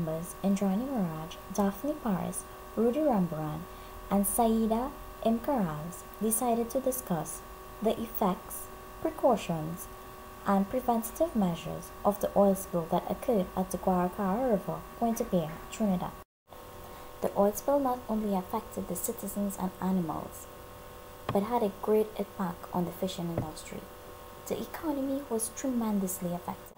members Indranee Maraj, Daphne Paris, Rudy Rambaran, and Sayeeda Imkaraaz decided to discuss the effects, precautions, and preventative measures of the oil spill that occurred at the Guaracara River, Pointe Pierre, Trinidad. The oil spill not only affected the citizens and animals, but had a great impact on the fishing industry. The economy was tremendously affected.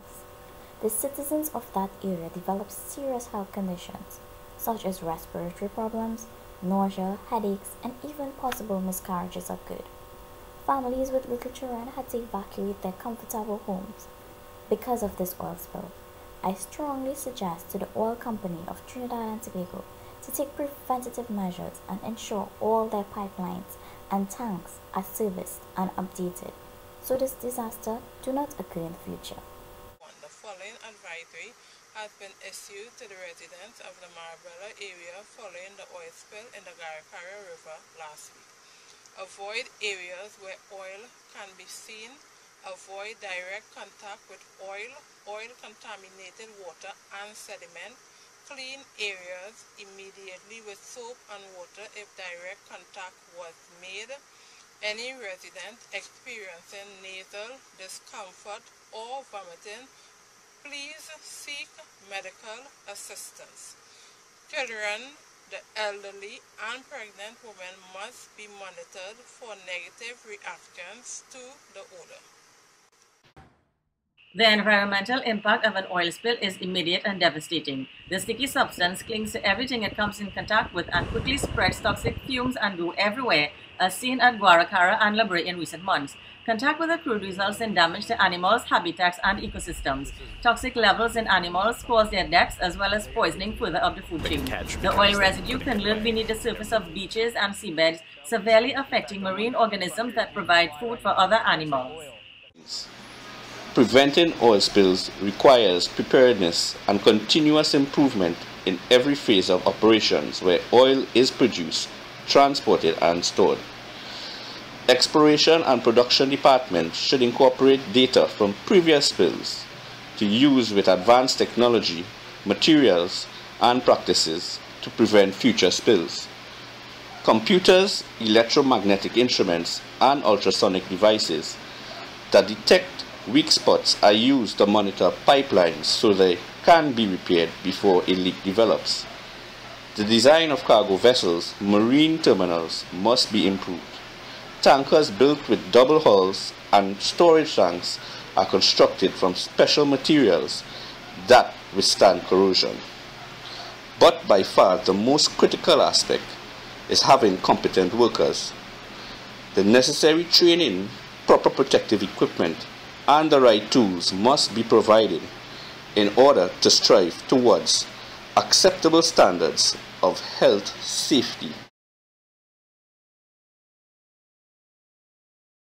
The citizens of that area developed serious health conditions, such as respiratory problems, nausea, headaches, and even possible miscarriages of good. Families with little children had to evacuate their comfortable homes because of this oil spill. I strongly suggest to the oil company of Trinidad and Tobago to take preventative measures and ensure all their pipelines and tanks are serviced and updated so this disaster do not occur in the future. Following advisory has been issued to the residents of the Marabella area following the oil spill in the Guaracara River last week. Avoid areas where oil can be seen. Avoid direct contact with oil, oil-contaminated water and sediment. Clean areas immediately with soap and water if direct contact was made. Any resident experiencing nasal discomfort or vomiting, please seek medical assistance. Children the elderly and pregnant women must be monitored for negative reactions to the odor. The environmental impact of an oil spill is immediate and devastating. The sticky substance clings to everything it comes in contact with and quickly spreads toxic fumes and goo everywhere, as seen at Guaracara and La Brea in recent months. Contact with the crude results in damage to animals, habitats, and ecosystems. Toxic levels in animals cause their deaths as well as poisoning further up the food chain. The oil residue can live beneath the surface of beaches and seabeds, severely affecting marine organisms that provide food for other animals. Preventing oil spills requires preparedness and continuous improvement in every phase of operations where oil is produced, transported, and stored. Exploration and production departments should incorporate data from previous spills to use with advanced technology, materials, and practices to prevent future spills. Computers, electromagnetic instruments, and ultrasonic devices that detect weak spots are used to monitor pipelines so they can be repaired before a leak develops. The design of cargo vessels, marine terminals must be improved. Tankers built with double hulls and storage tanks are constructed from special materials that withstand corrosion. But by far the most critical aspect is having competent workers. The necessary training, proper protective equipment, and the right tools must be provided in order to strive towards acceptable standards of health safety.